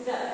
Is that